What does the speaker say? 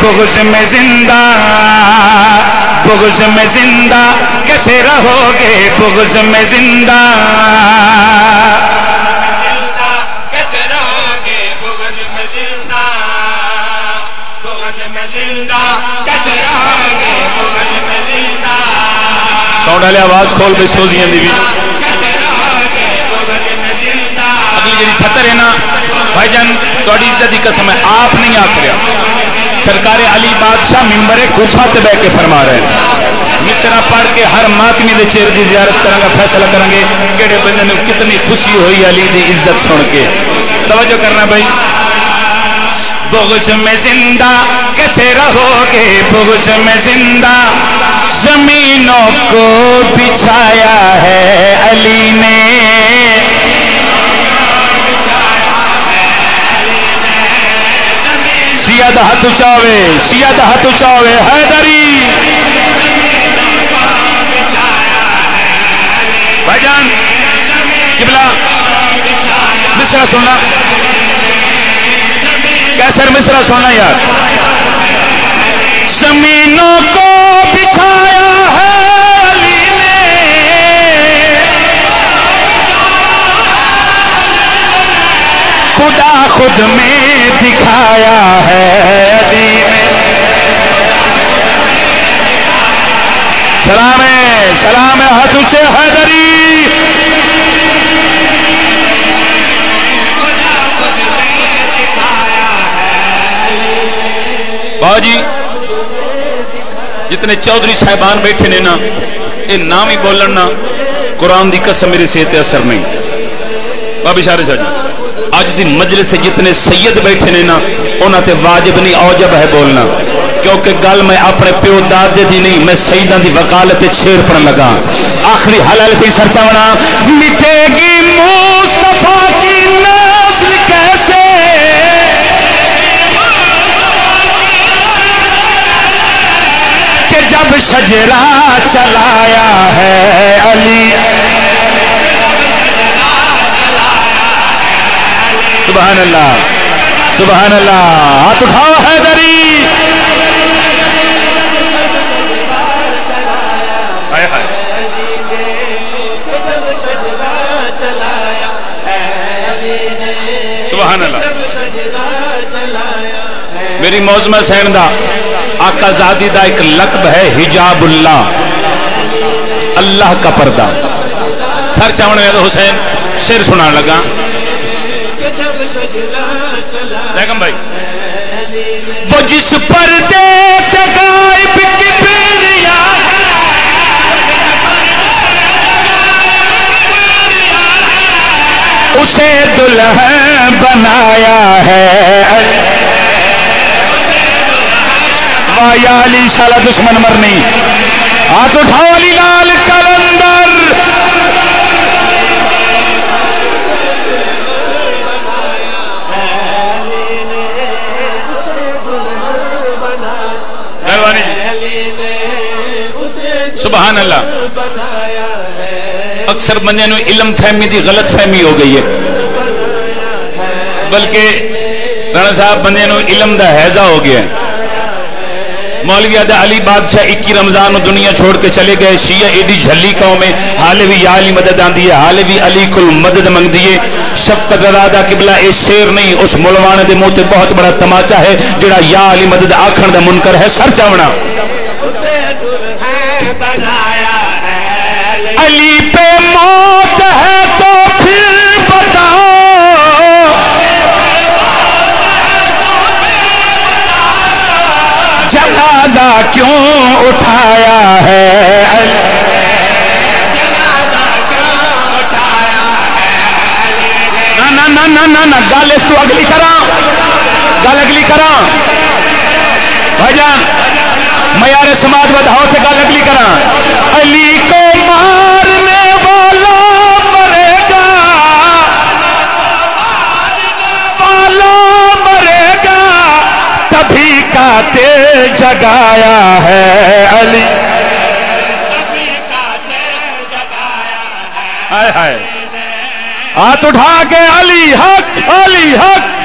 بغض میں زندہ بغض میں زندہ کیسے رہو گے بغض میں زندہ؟ کیسے رہو گے بغض میں زندہ؟ بغض میں زندہ کیسے رہو گے بغض میں زندہ؟ ساؤنڈ والے آواز کھول کے سوزیاں دی بھی کیسے رہو گے بغض میں زندہ؟ اگلی جی سطر ہے نا بھائی جان تھوڑی عزت کی قسم ہے آپ نہیں آ رہا سرکار علی بادشاہ ممبر کوفہ تے بہ کے فرما رہے ہیں۔ مصرا پڑھ کے ہر ماتمی دے چہرے دی زیارت کریں گا فیصلہ کریں گے کہڑے بندے نے کتنی خوشی ہوئی علی دی عزت سن کے۔ توجہ کرنا بھائی۔ بغض میں زندہ کیسے رہو گے؟ بغض میں زندہ زمینوں کو بچھایا ہے علی نے۔ سیاد ہاتھ اچاوے دا ہاتھ اچاوے، حیدری۔ بھائی جان، قبلہ۔ مصرہ سننا۔ کیسر مصرہ سننا یار۔ خدا خود میں دکھایا ہے علی نے سلام ہے سلام ہے ہاتھ اونچے حیدری باجی، جتنے چودھری صاحبان بیٹھے نے نا یہ نام ہی بولن نا، قرآن دی قسم میرے صحت اثر نہیں۔ بابی شارے شاہ جی آج دی مجلس سے جتنے سید بیٹھے نے نا، انہاں تے واجب نہیں، اوجب ہے بولنا۔ کیونکہ گل میں اپنے پیو دادے دی نہیں، میں سیدہ دی وکالت شیر پڑھن لگا۔ آخری حلال کی سرچا بنا مٹے گی مصطفیٰ کی نسل کیسے؟ کہ جب شجرا چلایا ہے علی۔ سبحان اللہ سبحان اللہ ہاتھ اٹھاؤ حیدری۔ سبحان اللہ میری موزمہ سین دا، آقا زادی دا ایک لقب ہے، حجاب اللہ۔ اللہ کا پردہ۔ سر چاوڑ میں تو حسین شیر سنا لگا۔ دیکھم بھائی۔ وہ جس پردے سے غائب کبریا اسے دلہن بنایا ہے۔ یا علی سالہ دشمن مرنی۔ ہاتھ اٹھاؤ۔ سبحان اللہ اکثر بندے نو علم فہمی دی، غلط فہمی ہو گئی ہے۔ بلکہ رانا صاحب بندے نو علم دا حیضہ ہو گیا ہے۔ مولوی ادا علی بادشاہ اکی رمضان دنیا چھوڑ کے چلے گئے۔ شیعہ ایڈی جھلی قوم میں حالے بھی یا علی مدد آن دیئے حالے بھی علی کل مدد منگ دیئے شفقت رادہ قبلہ اے شیر نہیں، اس ملوانے دے موتے بہت بڑا تماچہ ہے، جڑا یا علی مدد آکھن دا منکر ہے۔ سر چاونا۔ علی پہ موت ہے تو پھر بتاؤ۔ جنازہ کیوں اٹھایا ہے؟ نا نا نا نا گل اس تو اگلی کرا گل اگلی کرا بھائی جان معیار سماج بدھاؤ تے گل اگلی کرا۔ علی کو مارنے والا مرے گا۔ والا مرے گا۔ تبھی کاتے جگایا ہے علی۔ ہائے ہائے۔ ہاتھ اٹھا کے علی حق علی حق۔